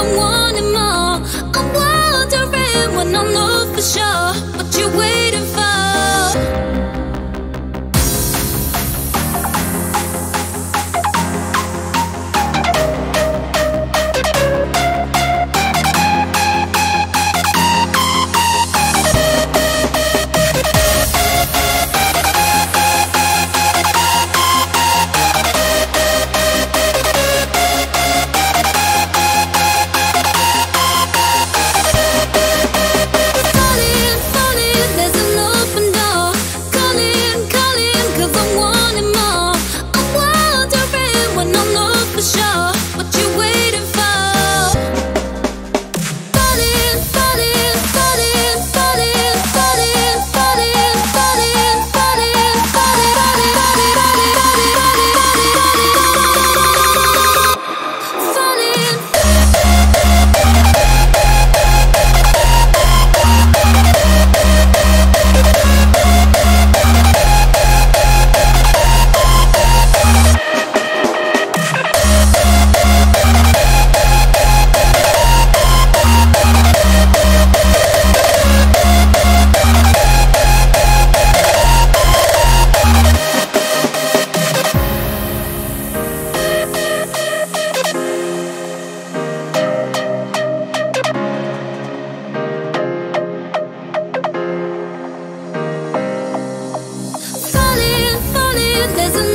someone there's a